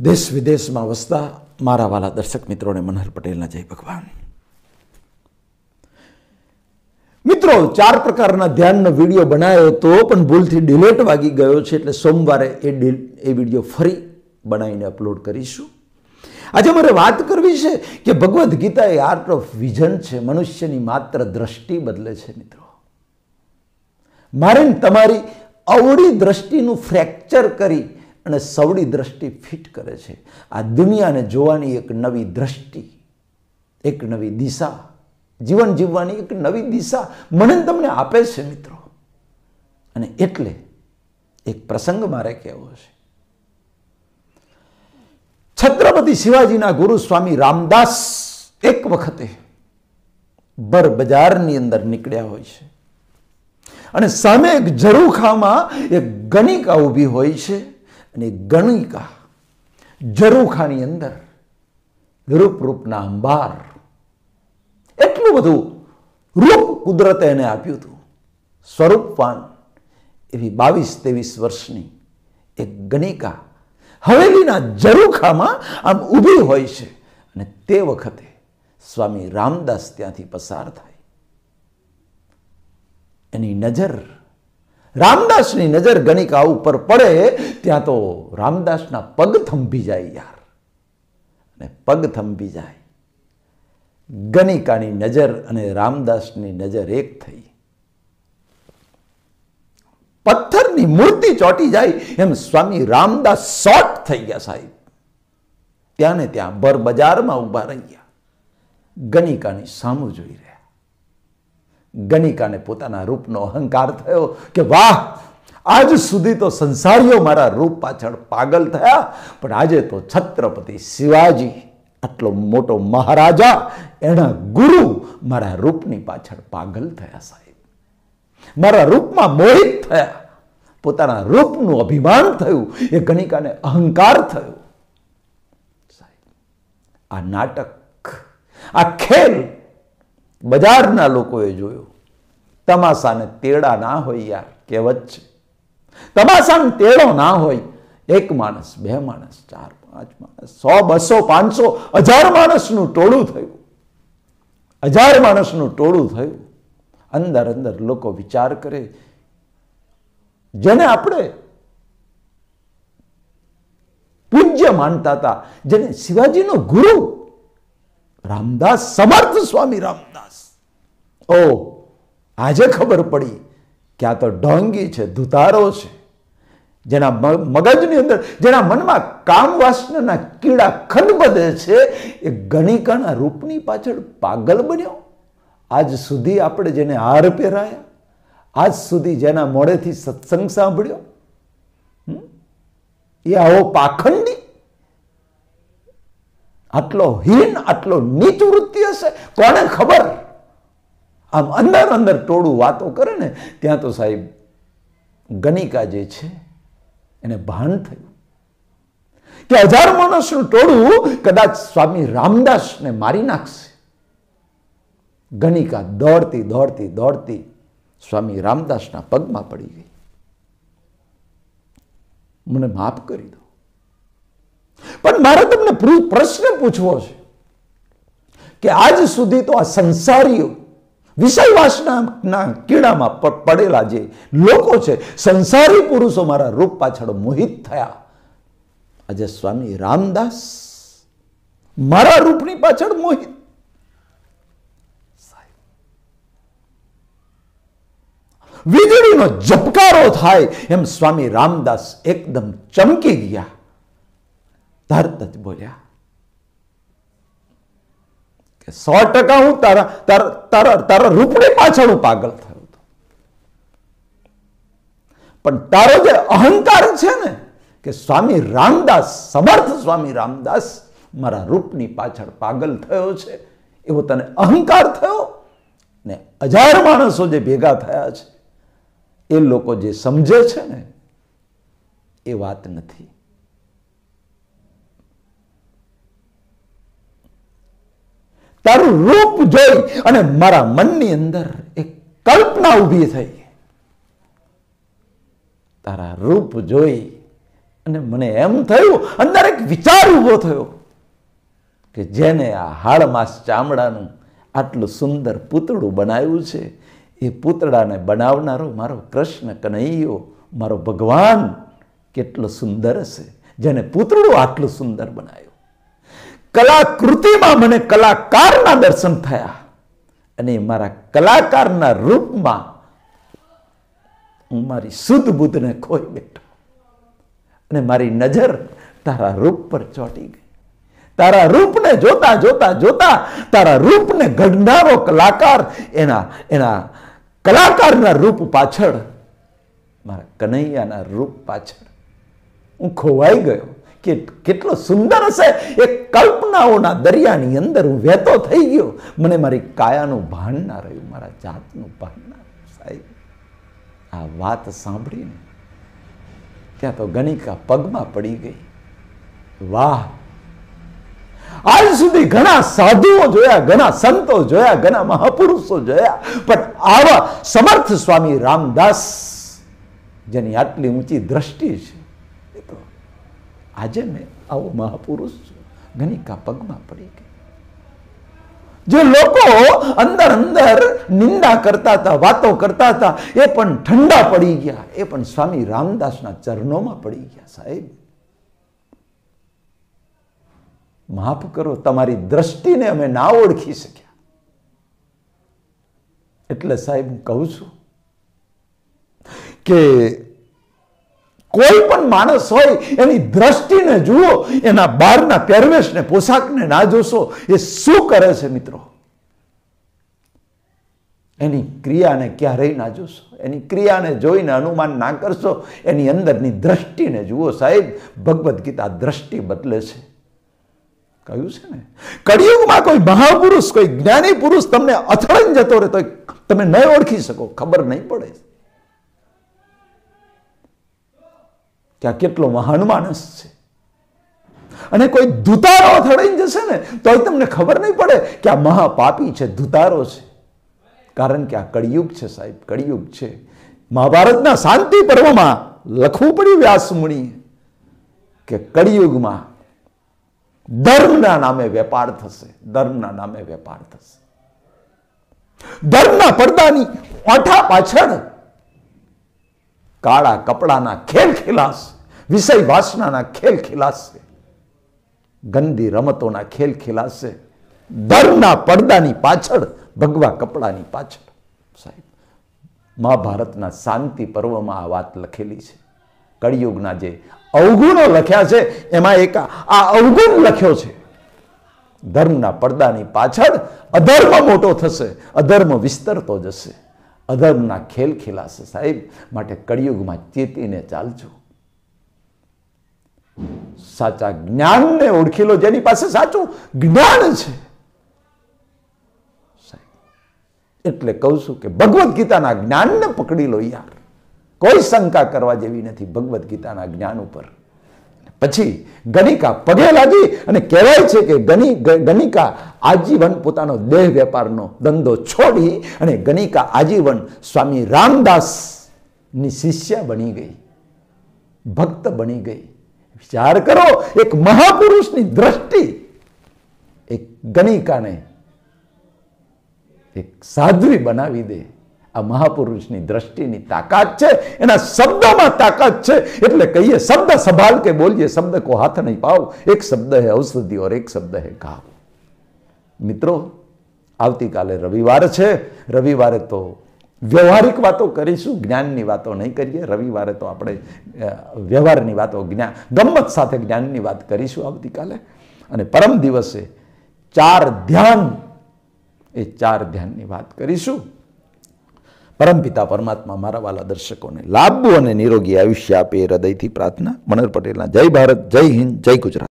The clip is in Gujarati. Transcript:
દેશ વિદેશમાં વસતા મારા વાલા દર્શક મિત્રોને મનહર પટેલના જય ભગવાન. મિત્રો, ચાર પ્રકારના ધ્યાનનો વીડિયો બનાવ્યો તો પણ ભૂલથી ડિલેટ વાગી ગયો છે, એટલે સોમવારે એ એ વીડિયો ફરી બનાવીને અપલોડ કરીશું. આજે મારે વાત કરવી છે કે ભગવદ્ ગીતા એ આર્ટ ઓફ વિઝન છે, મનુષ્યની માત્ર દ્રષ્ટિ બદલે છે, મિત્રો. મારે તમારી અવળી દ્રષ્ટિનું ફ્રેક્ચર કરી અને સવડી દ્રષ્ટિ ફિટ કરે છે. આ દુનિયાને જોવાની એક નવી દ્રષ્ટિ, એક નવી દિશા, જીવન જીવવાની એક નવી દિશા મને તમને આપે છે મિત્રો. અને એટલે એક પ્રસંગ મારે કહેવો છે. છત્રપતિ શિવાજીના ગુરુ સ્વામી રામદાસ એક વખતે બર બજારની અંદર નીકળ્યા હોય છે. અને સામે એક ઝરૂખામાં એક ગણિકા ઊભી હોય છે. અને ગણિકા જરૂખાની અંદર રૂપ અંબાર. એટલું બધું રૂપ કુદરતે એને આપ્યું હતું. સ્વરૂપવાન એવી બાવીસ ત્રેવીસ વર્ષની એક ગણિકા. હવેલીના જરૂખામાં આમ ઊભી હોય છે અને તે વખતે સ્વામી રામદાસ ત્યાંથી પસાર થાય. એની નજર રામદાસની નજર ગણિકા ઉપર પડે, ત્યાં તો રામદાસના પગ થંભી જાય યાર. અને પગ થંભી જાય. ગણિકાની નજર અને રામદાસની નજર એક થઈ. પથ્થરની મૂર્તિ ચોટી જાય, એમ સ્વામી રામદાસ શોર્ટ થઈ ગયા સાહેબ. ત્યાં ને ત્યાં બજારમાં ઊભા ગયા ગણિકાની સામું જોઈ રહ્યા. ગણિકાને પોતાના રૂપનો અહંકાર થયો કે વાહ, આજ સુધી તો સંસારીઓ મારા રૂપ પાછળ પાગલ થયા, પણ આજે તો છત્રપતિ શિવાજી, આટલો મોટો મહારાજા, એના ગુરુ મારા રૂપની પાછળ પાગલ થયા સાહેબ. મારા રૂપમાં મોહિત થયા. પોતાના રૂપનું અભિમાન થયું, એ ગણિકાને અહંકાર થયો. સાહેબ, આ નાટક, આ ખેલ બજારના લોકોએ જોયો. તમાશાને તેડા ના હોય યાર કહેવત છે. તમાશાને તેડો ના હોય એક માણસ, બે માણસ, ચાર, પાંચ માણસ, સો, બસો, પાંચસો, હજાર માણસનું ટોળું થયું. હજાર માણસનું ટોળું થયું. અંદર અંદર લોકો વિચાર કરે. જેને આપણે પૂજ્ય માનતા હતા, જેને શિવાજીનો ગુરુ રામદાસ, સમર્થ સ્વામી રામદાસ. ઓ, આજે ખબર પડી કે આ તો ઢોંગી છે, ધુતારો છે. જેના મગજની અંદર, જેના મનમાં કામ કીડા ખનબદે છે, એ ગણિકાના રૂપની પાછળ પાગલ બન્યો. આજ સુધી આપણે જેને હાર પહેરાયા, આજ સુધી જેના મોડેથી સત્સંગ સાંભળ્યો. એ આવો પાખંડી આટલો હીન, આટલો નીચ વૃત્તિ હશે? કોને ખબર? આમ અંદર અંદર ટોળું વાતો કરે ને, ત્યાં તો સાહેબ ગણિકા જે છે, એને ભાન થયું. કે હજાર માણસનું ટોળું કદાચ સ્વામી રામદાસને મારી નાખશે. ગણિકા દોડતી દોડતી દોડતી સ્વામી રામદાસના પગમાં પડી ગઈ. મને માફ કરી દો. પણ મારે તમને પ્રશ્ન પૂછવો છે કે આજ સુધી તો આ સંસારીઓ વિષયવાસના કીડામાં પડેલા જે લોકો છે, સંસારી પુરુષો મારા રૂપ પાછળ મોહિત થયા. આજે સ્વામી રામદાસ મારા રૂપની પાછળ મોહિત. વીજળીનો ઝબકારો થાય એમ સ્વામી રામદાસ એકદમ ચમકી ગયા. તરત બોલ્યા. કે સો ટકા હું તારા તારા તારા તારા રૂપની પાછળ હું પાગલ થયો હતો. પણ તારો જે અહંકાર છે ને, કે સ્વામી રામદાસ, સમર્થ સ્વામી રામદાસ મારા રૂપની પાછળ પાગલ થયો છે, એવો તને અહંકાર થયો ને હજાર માણસો જે ભેગા થયા છે, એ લોકો જે સમજે છે ને, એ વાત નથી. તારું રૂપ જોઈ અને મારા મનની અંદર એક કલ્પના ઊભી થઈ. તારા રૂપ જોઈ અને મને એમ થયું, અંદર એક વિચાર ઊભો થયો કે જેને આ હાડમાસ ચામડાનું આટલું સુંદર પૂતળું બનાવ્યું છે, એ પૂતળાને બનાવનારો મારો કૃષ્ણ કનૈયો, મારો ભગવાન કેટલો સુંદર હશે, જેને પૂતળું આટલું સુંદર બનાવ્યું. કલાકૃતિમાં મને કલાકારના દર્શન થયા. અને મારા કલાકારના રૂપમાં હું મારી શુદ્ધ બુદ્ધને ખોઈ બેઠો. અને મારી નજર તારા રૂપ પર ચોંટી ગઈ. તારા રૂપને જોતા જોતા જોતા તારા રૂપને ઘડનારો કલાકાર એના એના કલાકારના રૂપ પાછળ, મારા કનૈયાના રૂપ પાછળ હું ખોવાઈ ગયો. કેટલો સુંદર હશે. એ કલ્પનાઓના દરિયાની અંદર હું વહેતો થઈ ગયો. મને મારી કાયાનું ભાન ના રહ્યું, મારા જાતનું ભાન ના સાહેબ. આ વાત સાંભળીને ત્યાં તો ગણિકા પગમાં પડી ગઈ. વાહ! આજ સુધી ઘણા સાધુઓ જોયા, ઘણા સંતો જોયા, ઘણા મહાપુરુષો જોયા. પણ આવા સમર્થ સ્વામી રામદાસ, જેની આટલી ઊંચી દ્રષ્ટિ છે, એ તો આજે મેં આવો મહાપુરુષ છું. ગણિકા પગમાં પડી ગઈ. જે લોકો અંદર અંદર નિંદા કરતા હતા, વાતો કરતા હતા, એ પણ ઠંડા પડી ગયા. એ પણ સ્વામી રામદાસના ચરણોમાં પડી ગયા સાહેબ. માફ કરો, તમારી દ્રષ્ટિને અમે ના ઓળખી શક્યા. એટલે સાહેબ હું કહું છું કે કોઈ પણ માણસ હોય, એની દ્રષ્ટિને જુઓ, એના બહારના પહેરવેશને પોશાકને ના જોશો, એ શું કરે છે મિત્રો? એની ક્રિયાને ક્યારેય ના જોશો. એની ક્રિયાને જોઈને અનુમાન ના કરશો. એની અંદરની દ્રષ્ટિને જુઓ સાહેબ. ભગવદ્ ગીતા દ્રષ્ટિ બદલે છે. કહ્યું છે ને? કળિયુગમાં કોઈ મહાપુરુષ, કોઈ જ્ઞાની પુરુષ તમને અથડાઈને જતો રહે તો તમે નહીં ઓળખી શકો, ખબર નહીં પડે. કે આ કેટલો મહાન માણસ છે. અને કોઈ ધુતારો અથડાઈને જશે ને, તોય તમને ખબર નહીં પડે કે આ મહાપાપી છે, ધુતારો છે. કારણ કે આ કળિયુગ છે સાહેબ, કળિયુગ છે. મહાભારતના શાંતિ પર્વમાં લખવું પડ્યું વ્યાસ મુનિએ કે કળિયુગમાં ધર્મના નામે વેપાર થશે, ધર્મના નામે વેપાર થશે. ધર્મના પડદાની ઓઠા પાછળ કાળા કપડાના ખેલ ખિલાસ, વિષય વાસનાના ખેલ ખિલાશે ગંદી રમતોના ખેલ ખિલાશે ધર્મના પડદાની પાછળ, ભગવા કપડાની પાછળ. સાહેબ, મહાભારતના શાંતિ પર્વમાં આ વાત લખેલી છે. કળિયુગના જે અવગુણો લખ્યા છે, એમાં એક આ અવગુણ લખ્યો છે. ધર્મના પડદાની પાછળ અધર્મ મોટો થશે, અધર્મ વિસ્તરતો જશે. અધર્મના ખેલ ખેલાશે સાહેબ, માટે કળિયુગમાં ચેતીને ચાલજો. સાચા જ્ઞાનને ઓળખી લો, જેની પાસે સાચું જ્ઞાન છે. એટલે કહું છું કે ભગવદ્ ગીતાના જ્ઞાનને પકડી લો યાર. કોઈ શંકા કરવા જેવી નથી, ભગવદ્ ગીતાના જ્ઞાન ઉપર. પછી ગણિકા પગે લાગી અને કહેવાય છે કે ગની ગણિકા આજીવન પોતાનો દેહ વેપારનો ધંધો છોડી અને ગણિકા આજીવન સ્વામી રામદાસની શિષ્ય બની ગઈ. ભક્ત બની ગઈ. વિચાર કરો, એક મહાપુરુષની દ્રષ્ટિ એક ગણિકાને એક સાધ્વી બનાવી દે. આ મહાપુરુષની દ્રષ્ટિની તાકાત છે, એના શબ્દોમાં તાકાત છે. એટલે કહીએ, શબ્દ સંભાળ કે બોલીએ, શબ્દ કો હાથ નહીં પાવ. એક શબ્દ હે ઔષધિ ઓર એક શબ્દ હે ઘાવ મિત્રો, આવતીકાલે રવિવાર છે. રવિવારે તો વ્યવહારિક વાતો કરીશું, જ્ઞાનની વાતો નહીં કરીએ. રવિવારે તો આપણે વ્યવહારની વાતો જ્ઞાન ગમત સાથે જ્ઞાનની વાત કરીશું આવતીકાલે. અને પરમ દિવસે ચાર ધ્યાન, એ ચાર ધ્યાનની વાત કરીશું. પરમપિતા પરમાત્મા મારા વાલા દર્શકોને લાંબુ અને નિરોગી આયુષ્ય આપે હૃદયથી પ્રાર્થના. મનોહર પટેલના જય ભારત, જય હિન્દ, જય ગુજરાત.